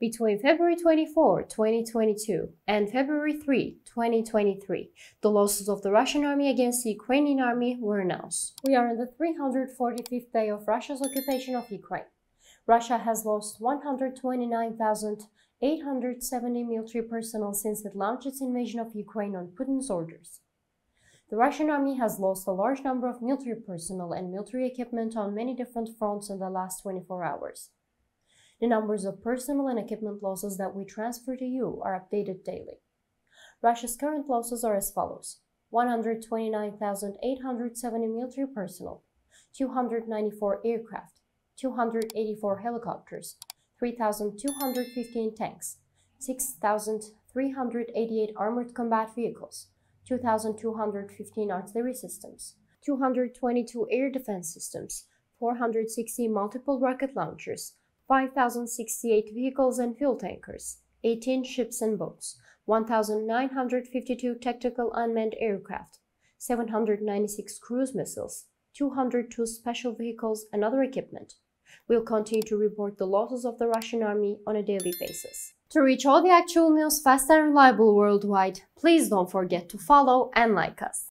Between February 24, 2022 and February 3, 2023, the losses of the Russian army against the Ukrainian army were announced. We are in the 345th day of Russia's occupation of Ukraine. Russia has lost 129,870 military personnel since it launched its invasion of Ukraine on Putin's orders. The Russian army has lost a large number of military personnel and military equipment on many different fronts in the last 24 hours. The numbers of personnel and equipment losses that we transfer to you are updated daily. Russia's current losses are as follows 129,870 military personnel, 294 aircraft, 284 helicopters, 3,215 tanks, 6,388 armored combat vehicles, 2,215 artillery systems, 222 air defense systems, 460 multiple rocket launchers, 5,068 vehicles and fuel tankers, 18 ships and boats, 1,952 tactical unmanned aircraft, 796 cruise missiles, 202 special vehicles and other equipment. We'll continue to report the losses of the Russian army on a daily basis. To reach all the actual news fast and reliable worldwide, please don't forget to follow and like us.